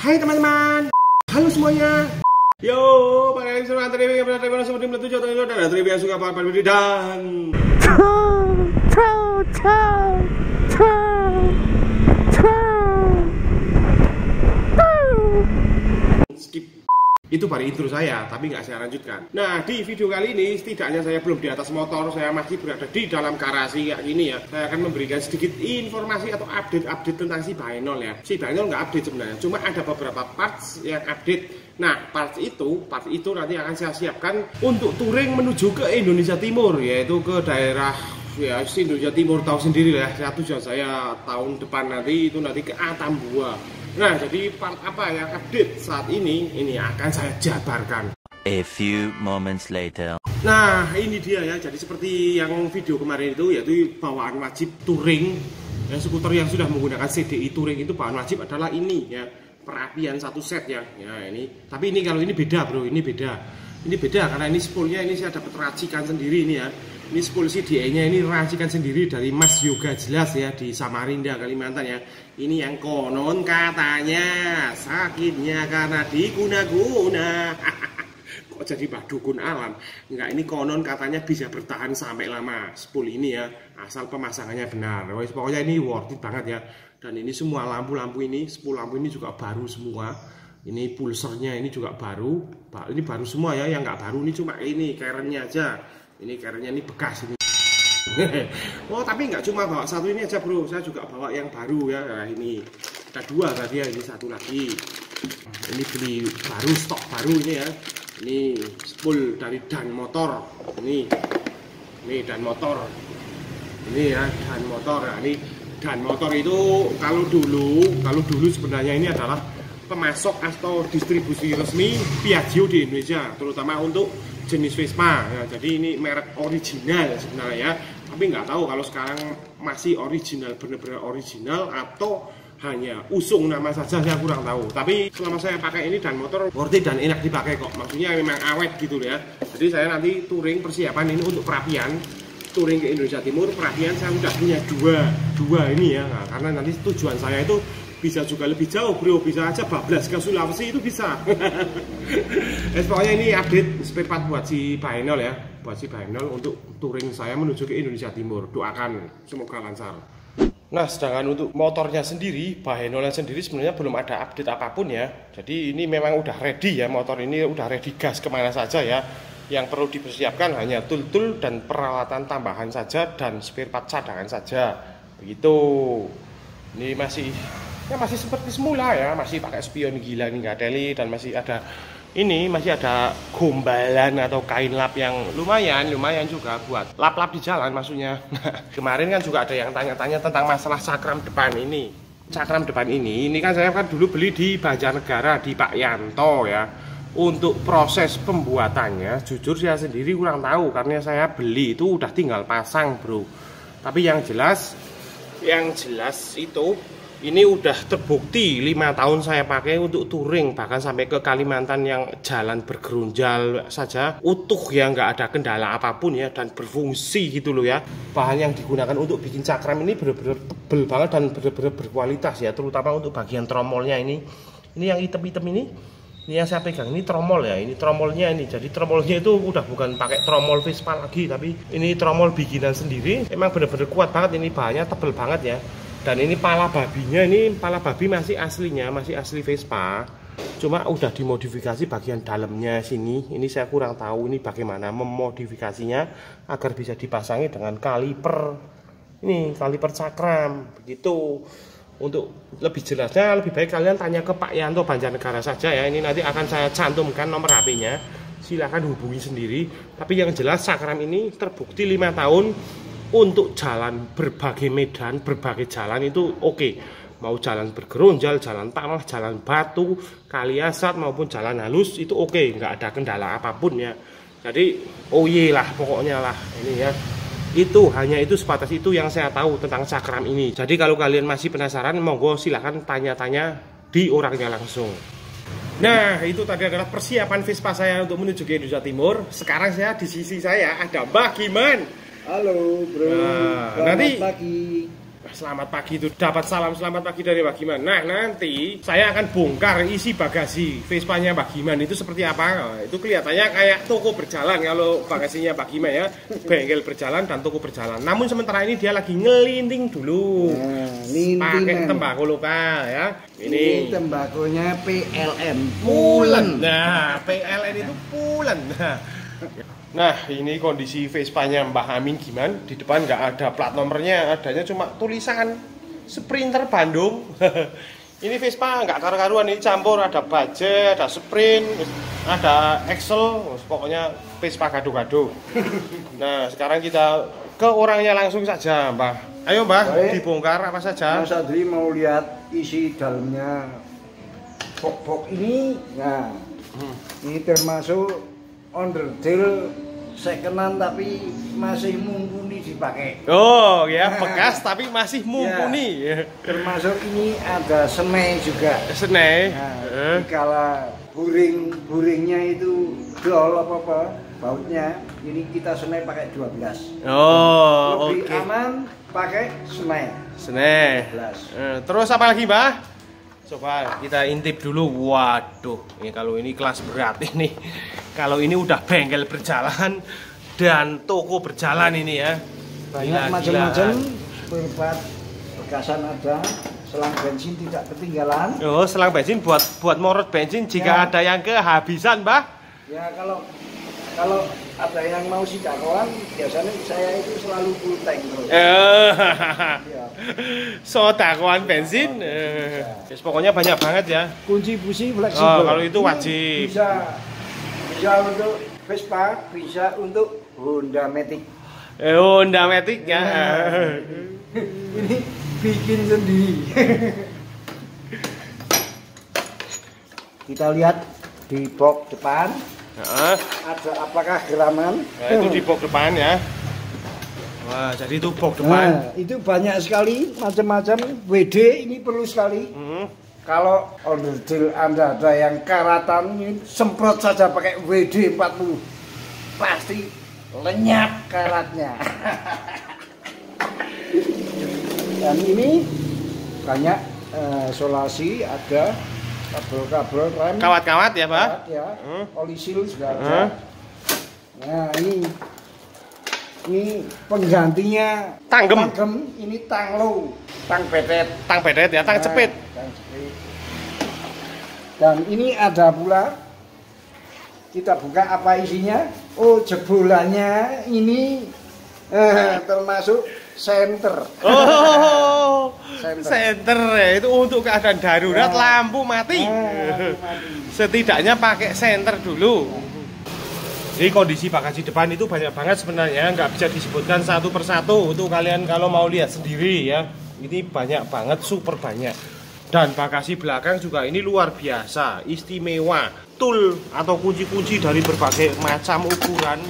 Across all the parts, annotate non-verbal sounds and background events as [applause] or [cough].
Hai teman-teman, halo semuanya. Yo, pakai semua terima kasih telah menonton seperti meletup jatuh dan terima kasih suka apa video dan skip itu baru intro saya, tapi nggak saya lanjutkan. Nah, di video kali ini, setidaknya saya belum di atas motor, saya masih berada di dalam garasi kayak gini ya. Saya akan memberikan sedikit informasi atau update-update tentang si Bainol ya. Si Bainol nggak update sebenarnya, cuma ada beberapa parts yang update. Nah, parts itu, parts itu nanti akan saya siapkan untuk touring menuju ke Indonesia Timur, yaitu ke daerah ya si Indonesia Timur tahu sendiri lah ya tujuan saya tahun depan nanti itu nanti ke Atambua nah jadi part apa yang update saat ini ini akan saya jabarkan. A few moments later. nah ini dia ya jadi seperti yang video kemarin itu yaitu bawaan wajib touring. Ya skuter yang sudah menggunakan CDI touring itu bawaan wajib adalah ini ya perapian satu set ya. Ya ini tapi ini kalau ini beda bro ini beda. Ini beda karena ini spoolnya ini saya dapat racikan sendiri ini ya ini spool CDI nya ini racikan sendiri dari Mas Yoga jelas ya di Samarinda Kalimantan ya. Ini yang konon katanya sakitnya karena diguna-guna. [laughs] Kok jadi badukun alam? Enggak ini konon katanya bisa bertahan sampai lama. Spool ini ya asal pemasangannya benar. Pokoknya ini worth it banget ya. Dan ini semua lampu-lampu ini spool lampu ini juga baru semua. Ini pulsernya ini juga baru. Ini baru semua ya yang nggak baru ini cuma ini kerennya aja ini kerennya ini bekas ini. [laughs] Oh tapi nggak cuma bawa satu ini aja bro. Saya juga bawa yang baru ya. Nah, ini ada dua tadi ya ini satu lagi. Ini beli baru stok baru ini ya. Ini spool dari dan motor. Ini ini dan motor. Ini ya dan motor. Nah, ini dan motor itu kalau dulu kalau dulu sebenarnya ini adalah pemasok atau distribusi resmi Piaggio di Indonesia terutama untuk jenis Vespa. Ya, jadi ini merek original sebenarnya. Ya tapi nggak tahu kalau sekarang masih original benar-benar original atau hanya usung nama saja saya kurang tahu. Tapi selama saya pakai ini dan motor worth it dan enak dipakai kok. Maksudnya memang awet gitu ya. Jadi saya nanti touring persiapan ini untuk perapian touring ke Indonesia Timur. Perapian saya sudah punya dua dua ini ya. Nah, karena nanti tujuan saya itu bisa juga lebih jauh bro bisa aja bablas ke Sulawesi itu bisa [laughs] eh, pokoknya ini update spare part buat si Bainol ya buat si Bainol untuk touring saya menuju ke Indonesia Timur doakan semoga lancar Nah, sedangkan untuk motornya sendiri, Bahenolnya sendiri sebenarnya belum ada update apa pun ya. Jadi ini memang udah ready ya, motor ini udah ready gas ke mana saja ya. Yang perlu dipersiapkan hanya tool-tool dan peralatan tambahan saja dan spare part cadangan saja. Begitu. Ini masih ya masih seperti semula ya masih pakai spion gila nih nggak teli dan masih ada ini masih ada gombalan atau kain lap yang lumayan lumayan juga buat lap-lap di jalan maksudnya. [laughs] Kemarin kan juga ada yang tanya-tanya tentang masalah cakram depan ini. Cakram depan ini ini kan saya kan dulu beli di Banjarnegara di Pak Yanto ya. Untuk proses pembuatannya jujur saya sendiri kurang tahu karena saya beli itu udah tinggal pasang bro. Tapi yang jelas yang jelas itu ini udah terbukti lima tahun saya pakai untuk touring bahkan sampai ke Kalimantan yang jalan bergerunjal saja utuh ya nggak ada kendala apa pun ya dan berfungsi gitu loh ya. Bahan yang digunakan untuk bikin cakram ini benar-benar tebel banget dan benar-benar berkualitas ya terutama untuk bagian tromolnya ini. Ini yang hitam-hitam ini ini yang saya pegang ini tromol ya ini tromolnya ini. Jadi tromolnya itu udah bukan pakai tromol Vespa lagi tapi ini tromol bikinan sendiri. Emang benar-benar kuat banget ini bahannya tebel banget ya dan ini pala babinya ini pala babi masih aslinya masih asli Vespa. Cuma udah dimodifikasi bagian dalamnya sini. Ini saya kurang tahu ini bagaimana memodifikasinya agar bisa dipasangi dengan kaliper. Ini kaliper cakram begitu. Untuk lebih jelasnya lebih baik kalian tanya ke Pak Yanto Banjarnegara saja ya. Ini nanti akan saya cantumkan nomor HP-nya silahkan hubungi sendiri. Tapi yang jelas cakram ini terbukti lima tahun untuk jalan berbagai medan, berbagai jalan itu oke. Okay. Mau jalan bergeronjal, jalan tanah, jalan batu, kali asat maupun jalan halus itu oke, okay. nggak ada kendala apa pun ya. Jadi oh iya lah pokoknya lah ini ya. Itu hanya itu sebatas itu yang saya tahu tentang cakram ini. Jadi kalau kalian masih penasaran, monggo silahkan tanya-tanya di orangnya langsung. Nah, itu tadi adalah persiapan Vespa saya untuk menuju ke Indonesia Timur. Sekarang saya di sisi saya ada Mbak Giman. Halo bro, Nah, Selamat nanti pagi. Selamat pagi itu dapat salam selamat pagi dari Pak Giman. Nah nanti saya akan bongkar isi bagasi Vespanya Pak Giman itu seperti apa. Nah, itu kelihatannya kayak toko berjalan kalau bagasinya Pak Giman ya, bengkel berjalan dan toko berjalan. Namun sementara ini dia lagi ngelinting dulu, Nah, pakai tembakau lokal ya. Ini Ini tembakonya PLN. pulen. Nah PLN itu pulen. Nah. Nah, ini kondisi Vespanya Mbah Amin gimana? Di depan nggak ada plat nomornya, adanya cuma tulisan Sprinter Bandung. [laughs] ini Vespa nggak karu-karuan, ini campur ada baja, ada sprint, ada Excel, pokoknya Vespa gado-gado. [laughs] nah, sekarang kita ke orangnya langsung saja, Mbah. Ayo, Mbah, Baik. dibongkar apa saja? Mas Adri mau lihat isi dalamnya box-box ini. Nah, Hmm. ini termasuk onderdil secondan tapi masih mumpuni dipakai. Oh, ya, [laughs] bekas tapi masih mumpuni. Termasuk ini ada semai juga. Senai. Nah, Eh. kala buring buringnya itu dol apa apa bautnya ini kita semai pakai 12 Oh, lebih oke. aman pakai semai Senai. 12 Eh, Terus apa lagi, Mbah? Coba kita intip dulu. Waduh, ini kalau ini kelas berat [laughs] ini. Kalau ini udah bengkel berjalan dan toko berjalan ini ya. banyak macam-macam berbat bekasan ada selang bensin tidak ketinggalan Oh, selang bensin buat buat morot bensin jika Ya. ada yang kehabisan, Mbah. ya kalau kalau ada yang mau sidakoan biasanya saya itu selalu full tank terus Eh, [laughs] Ya. sodakoan bensin. Eh, yes, pokoknya banyak banget ya. kunci busi fleksibel Oh, kalau itu wajib. bisa bisa untuk Vespa bisa untuk Honda Matic Eh, Honda Matic ya. [laughs] ini bikin sendiri kita lihat di box depan Ada apakah geraman Nah, itu di box depan ya. Wah, jadi itu box depan. Nah, itu banyak sekali macam-macam WD ini perlu sekali Hmm. kalau onderdil anda ada yang karatan ini semprot saja pakai WD 40 pasti lenyap karatnya [laughs] dan ini banyak eh, solasi ada kabel-kabel rem Kawat-kawat ya, Pak? Kawat ya Hmm. oli seal juga ada Hmm. nah ini ini penggantinya Tanggem. tanggem ini tang low tang betet Tang bedet ya, tang Nah, cepit. tang cepit. dan ini ada pula kita buka apa isinya oh jebolannya ini eh, termasuk center Oh, Center. center ya. Itu untuk keadaan darurat Nah. lampu mati. Nah, [laughs] lampu mati. Setidaknya pakai center dulu. Jadi kondisi bagasi depan itu banyak banget sebenarnya, nggak bisa disebutkan satu persatu. Untuk kalian kalau mau lihat sendiri ya, ini banyak banget, super banyak. Dan bagasi belakang juga ini luar biasa, istimewa. Tool atau kunci-kunci dari berbagai macam ukuran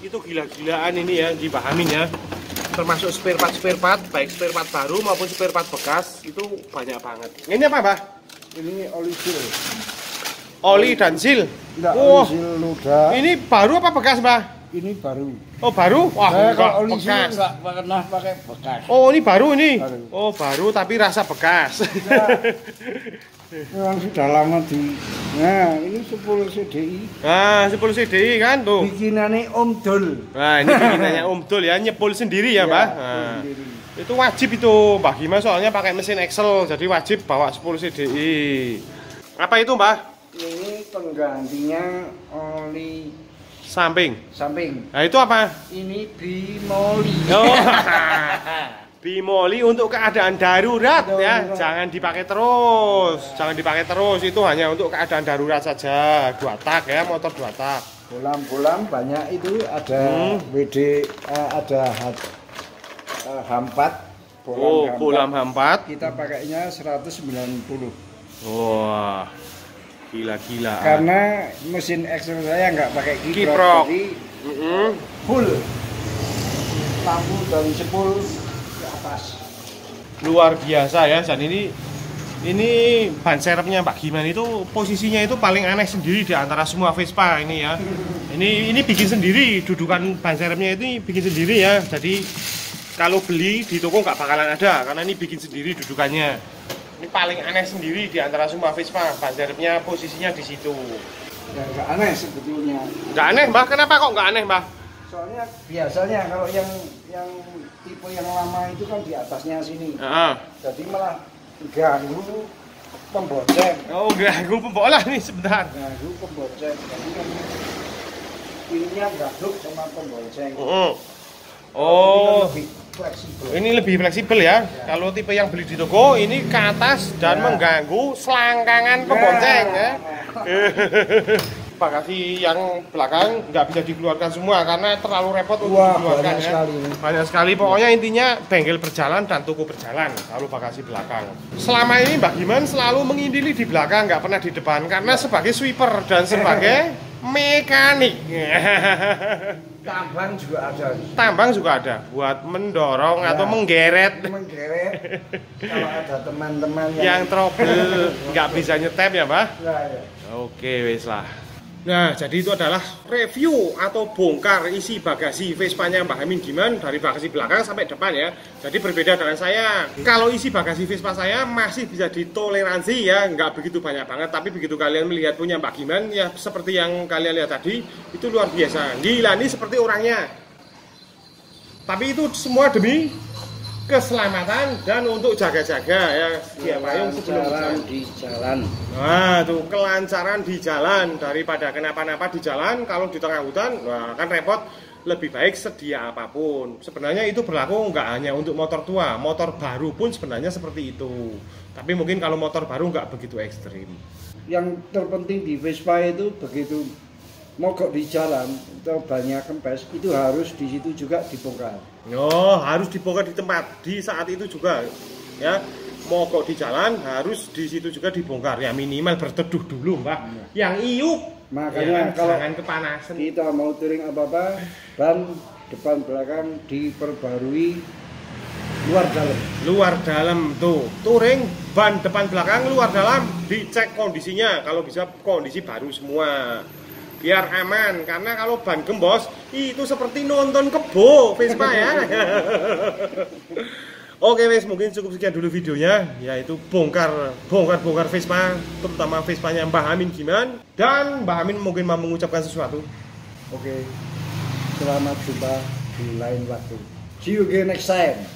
itu gila-gilaan ini ya, dipahamin ya. Termasuk spare part spare part, baik spare part baru maupun spare part bekas itu banyak banget. Ini apa, Mbah? ini oli seal Oli dan seal. enggak Wah, oli seal ludah ini baru apa bekas, Mbah? ini baru Oh, baru? Wah, enggak, kalau oli bekas. enggak pernah pakai bekas Oh, ini baru ini. Baru. Oh, baru tapi rasa bekas. [laughs] memang sudah lama di nah ini 10 CDI nah, 10 CDI kan tuh. bikinannya Om Dol Nah, ini bikinannya Om Dul ya, nyepul sendiri ya, Ya, Nah, sendiri. itu wajib itu, Mbah Gima soalnya pakai mesin Excel, jadi wajib bawa 10 CDI. Apa itu, Mbah? ini penggantinya oli Samping. samping Nah, itu apa? ini bimoli Oh. [laughs] Bimoli untuk keadaan darurat ya, Darurat. jangan dipakai terus, jangan dipakai terus. Itu hanya untuk keadaan darurat saja. Dua tak ya, motor dua tak. bolam-bolam banyak itu ada Hmm. WD eh, ada eh, H4 Oh, H4. bolam hampat. kita pakainya 190 Wah, gila-gila. karena mesin Excel saya nggak pakai Kiprok. kiprok jadi Mm-mm. full lampu dari sepul ke atas luar biasa ya dan ini ini ban serepnya Pak Giman itu posisinya itu paling aneh sendiri di antara semua Vespa ini ya. Ini ini bikin sendiri dudukan ban serepnya itu bikin sendiri ya. Jadi kalau beli di toko nggak bakalan ada karena ini bikin sendiri dudukannya. Ini paling aneh sendiri di antara semua Vespa ban serepnya posisinya di situ. Ya nggak aneh sebetulnya. nggak aneh mbah. Kenapa kok nggak aneh mbah? Soalnya biasanya kalau yang yang tipe yang lama itu kan di atasnya sini. Heeh. Jadi malah ganggu pembonceng. oh ganggu pembola nih sebentar Ganggu pembonceng. Jadi kan ininya gaduk sama pembonceng. Heeh. Ini kan oh lebih fleksibel. ini lebih fleksibel ya kalau tipe yang beli di toko ini ke atas dan Ya. mengganggu selangkangan pembonceng ya [laughs] [laughs] bagasi yang belakang nggak bisa dikeluarkan semua karena terlalu repot untuk Wah, dikeluarkan banyak ya. sekali. Banyak sekali pokoknya intinya bengkel berjalan dan toko berjalan kalau bagasi belakang. Selama ini Mbak Giman selalu mengindili di belakang nggak pernah di depan karena sebagai sweeper dan sebagai [laughs] mekanik. Tambang juga ada. Tambang juga ada buat mendorong Ya. atau menggeret Menggeret. Kalau ada teman-teman yang yang, trouble nggak bisa nyetep ya Mbak. Nah, ya. Oke, wes lah. Nah, jadi itu adalah review atau bongkar isi bagasi Vespa-nya Mbak Amin Giman dari bagasi belakang sampai depan ya. Jadi berbeda dengan saya. Kalau isi bagasi Vespa saya masih bisa ditoleransi ya, nggak begitu banyak banget. Tapi begitu kalian melihat punya Mbak Giman ya seperti yang kalian lihat tadi, itu luar biasa. Gila nih seperti orangnya. Tapi itu semua demi keselamatan dan untuk jaga-jaga ya. Dia payung sebelum Jalan di jalan. Nah, tuh kelancaran di jalan daripada kenapa-napa di jalan kalau di tengah hutan, wah kan repot. Lebih baik sedia apa pun. Sebenarnya itu berlaku nggak hanya untuk motor tua, motor baru pun sebenarnya seperti itu. Tapi mungkin kalau motor baru nggak begitu ekstrim. Yang terpenting di Vespa itu begitu mogok di jalan atau banyak kempes itu harus di situ juga dibongkar. Oh, harus dibongkar di tempat di saat itu juga, ya. Mogok di jalan harus di situ juga dibongkar ya minimal berteduh dulu mbak. Yang iup, Makanya ya, kalau jangan kepanasan. kita mau touring apa-apa ban depan belakang diperbarui luar dalam. luar dalam tuh touring ban depan belakang luar dalam dicek kondisinya kalau bisa kondisi baru semua biar aman karena kalau ban gembos itu seperti nonton kebo Vespa ya [laughs] Oke wes mungkin cukup sekian dulu videonya yaitu bongkar bongkar bongkar Vespa terutama Vespanya Mbah Amin Giman dan Mbah Amin mungkin mau mengucapkan sesuatu Oke. Selamat jumpa di lain waktu. See you again next time.